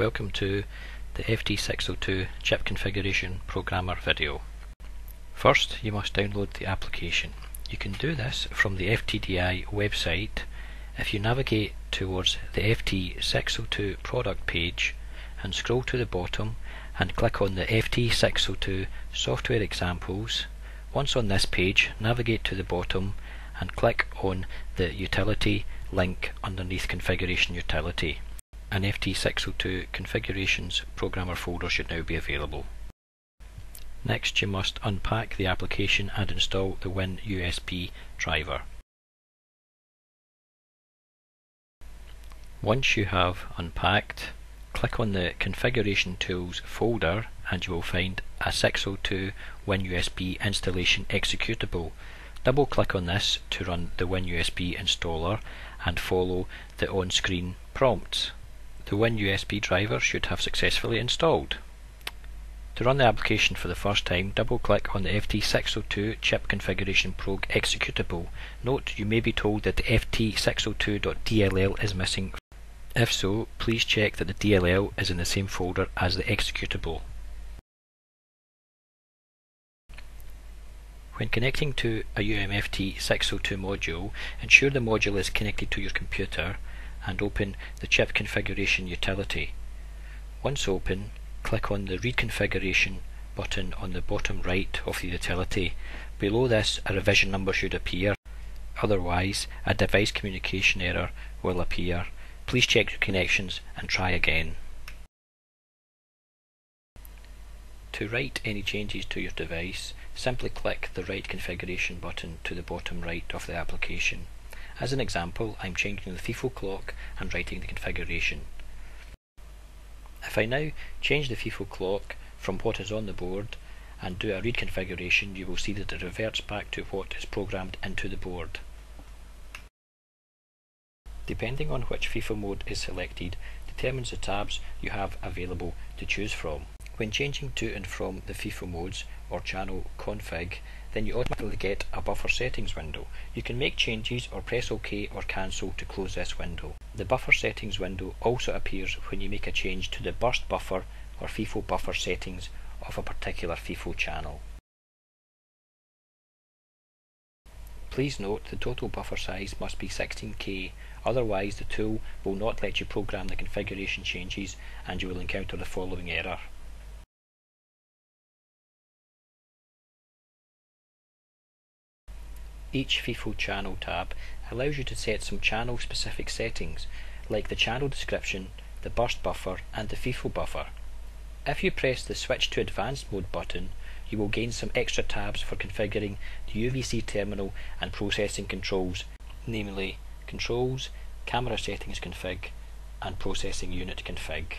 Welcome to the FT602 chip configuration programmer video. First you must download the application. You can do this from the FTDI website if you navigate towards the FT602 product page and scroll to the bottom and click on the FT602 software examples. Once on this page navigate to the bottom and click on the utility link underneath configuration utility. An FT602 configurations programmer folder should now be available. Next you must unpack the application and install the WinUSB driver. Once you have unpacked, click on the Configuration Tools folder and you will find a 602 WinUSB installation executable. Double click on this to run the WinUSB installer and follow the on-screen prompts the WinUSB driver should have successfully installed. To run the application for the first time, double click on the FT602 Chip Configuration Prog executable. Note you may be told that the FT602.dll is missing. If so, please check that the DLL is in the same folder as the executable. When connecting to a UMFT 602 module, ensure the module is connected to your computer and open the chip configuration utility. Once open, click on the Read Configuration button on the bottom right of the utility. Below this a revision number should appear, otherwise a device communication error will appear. Please check your connections and try again. To write any changes to your device, simply click the Write Configuration button to the bottom right of the application. As an example, I'm changing the FIFO clock and writing the configuration. If I now change the FIFO clock from what is on the board and do a read configuration, you will see that it reverts back to what is programmed into the board. Depending on which FIFO mode is selected, determines the tabs you have available to choose from. When changing to and from the FIFO modes or channel config, then you automatically get a buffer settings window. You can make changes or press OK or cancel to close this window. The buffer settings window also appears when you make a change to the burst buffer or FIFO buffer settings of a particular FIFO channel. Please note the total buffer size must be 16K, otherwise the tool will not let you program the configuration changes and you will encounter the following error. Each FIFO channel tab allows you to set some channel specific settings like the channel description, the burst buffer and the FIFO buffer. If you press the switch to advanced mode button you will gain some extra tabs for configuring the UVC terminal and processing controls, namely controls, camera settings config and processing unit config.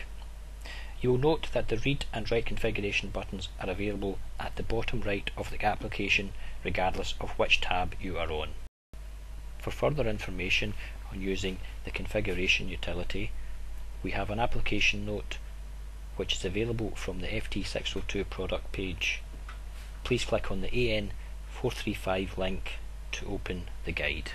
You will note that the read and write configuration buttons are available at the bottom right of the application regardless of which tab you are on. For further information on using the configuration utility, we have an application note which is available from the FT602 product page. Please click on the AN435 link to open the guide.